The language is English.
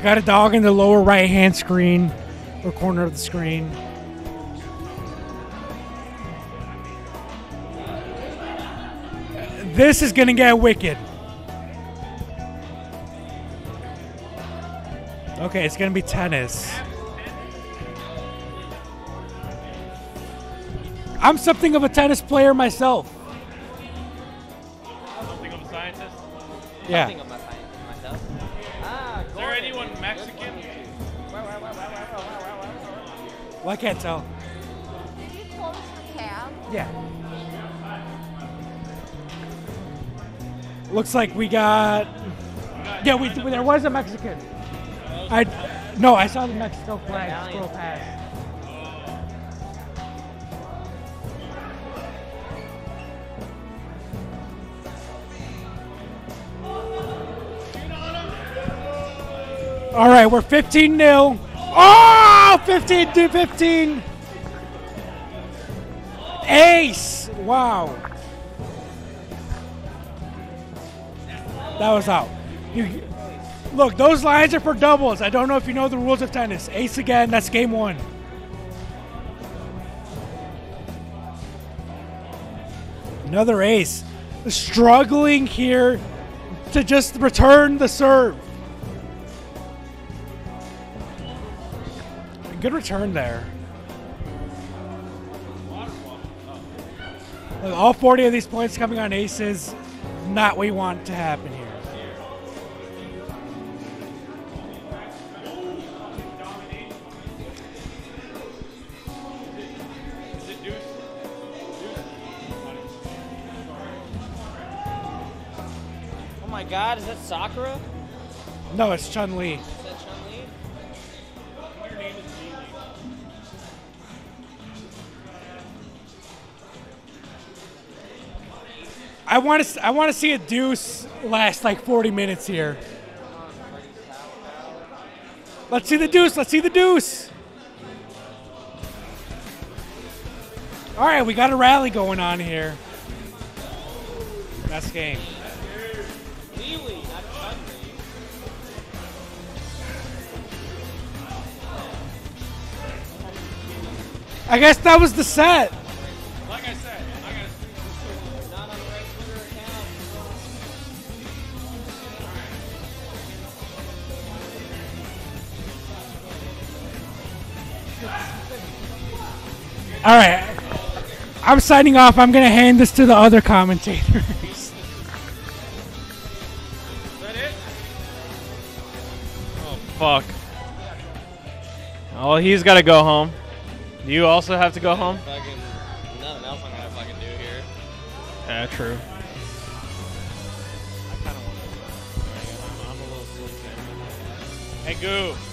got a dog in the lower right hand screen or corner of the screen. This is gonna get wicked. Okay, it's gonna be tennis. I'm something of a tennis player myself. Something of a scientist. Yeah. Is there anyone Mexican? Well, I can't tell. Did you close the cab? Yeah. Looks like we got. Yeah, we there was a Mexican. I no, I saw the Mexico flag scroll past. All right, we're 15 0. Oh, 15 to 15. Ace! Wow. That was out. You, look, those lines are for doubles. I don't know if you know the rules of tennis. Ace again, that's game one. Another ace. Struggling here to just return the serve. Good return there. All 40 of these points coming on aces, not what we want to happen here. Oh my god, is that Sakura? No, it's Chun Li. Is that Chun Li? I want to. I want to see a deuce last like 40 minutes here. Let's see the deuce. Let's see the deuce. All right, we got a rally going on here. Best game. I guess that was the set. All right. I'm signing off. I'm going to hand this to the other commentators. Is? Oh fuck. Oh, he's got to go home. You also have to go home. Fucking nothing else I'm gonna fucking do here. Yeah, true. I kind of want to. I'm, I'm a little sleepy. Hey, Gu.